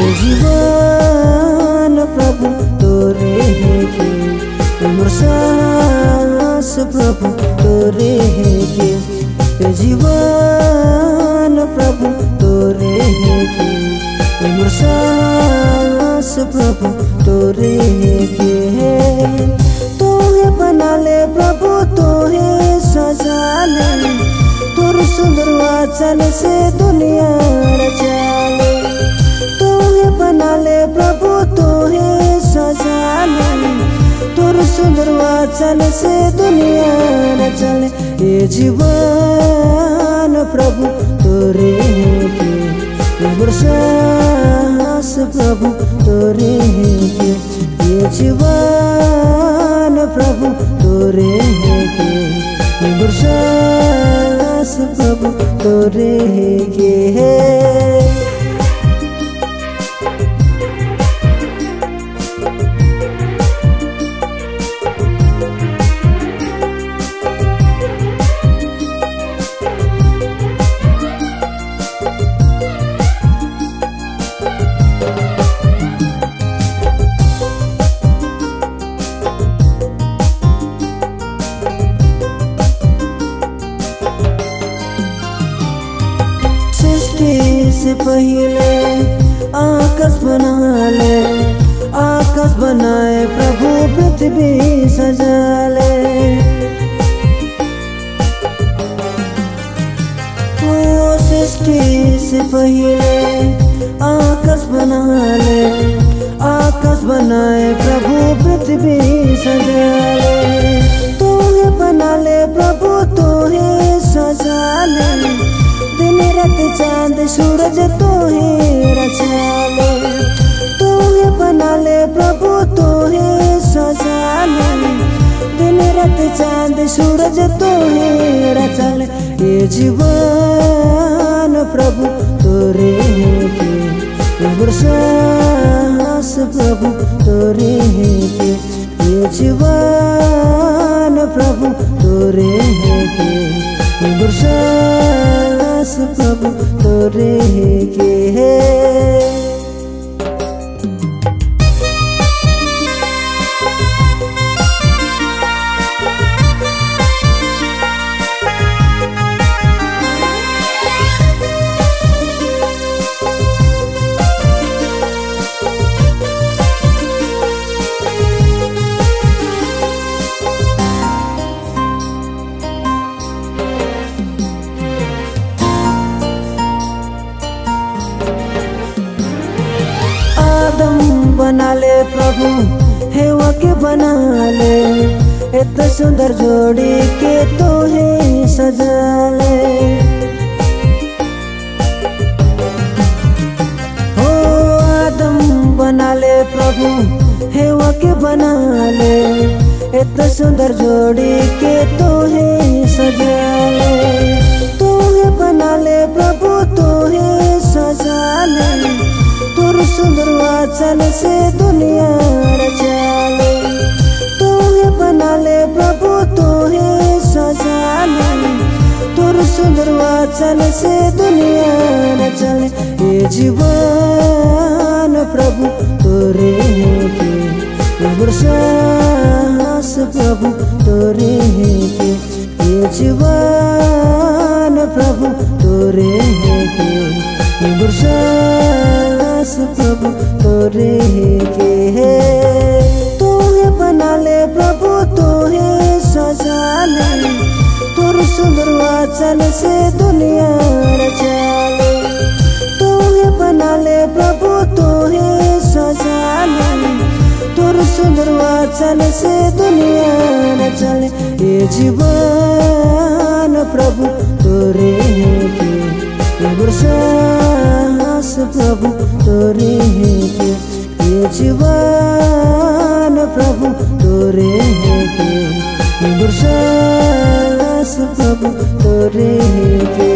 जीवन प्रभु, तोरे है के मोर सास प्रभु, तोरे है के जीवन प्रभु, तोरे है के मोर सास प्रभु, तोरे है के तोहे बना ले प्रभु, तोहे सजा ले। तोर सुंदर वाचन से दुनिया सुंदर वाचन से दुनिया रचाले ये जीवन प्रभु, तोरे के। ये सास प्रभु, तोरे के। ये जीवन प्रभु, तोरे के। ये सास प्रभु, तोरे के। से पहले आकाश बना ले, आकाश बनाए प्रभु पृथ्वी सजा ले। सृष्टि से पहले आकाश बना ले, आकाश बनाए प्रभु पृथ्वी सजा ले। रात चाँद सूरज तोहे रचाले तोहे बना ले प्रभु तोहे सजा ले। दिन रात चाँद सूरज तोहे रचाले ये जीवन तोरे बना ले। इतना सुंदर जोड़ी के तो है सजा ले। हो आदम, बना ले प्रभु हेवा के बना ले। इतना सुंदर जोड़ी के तो है सजा ले। तू है बना ले प्रभु तू है सजा ले। तोर सुंदर वाचन से दुनिया तोर सुंदर वाचन से दुनिया रचाले ये जीवन प्रभु, तोरे के सास प्रभु, तोरे के ये जीवन प्रभु, तोरे के सास प्रभु, तोरे के तोहे बना ले प्रभु तोहे सजा ले। तोर सुंदर वाचन से दुनिया रचाले। तोहे बना ले प्रभु, तोहे सजा ले तोर सुंदर वाचन से दुनिया रचाले। ये जीवन प्रभु तोरे के। ये सास प्रभु तोरे के। ये जीवन प्रभु तोरे के। ये सास प्रभु तोरे के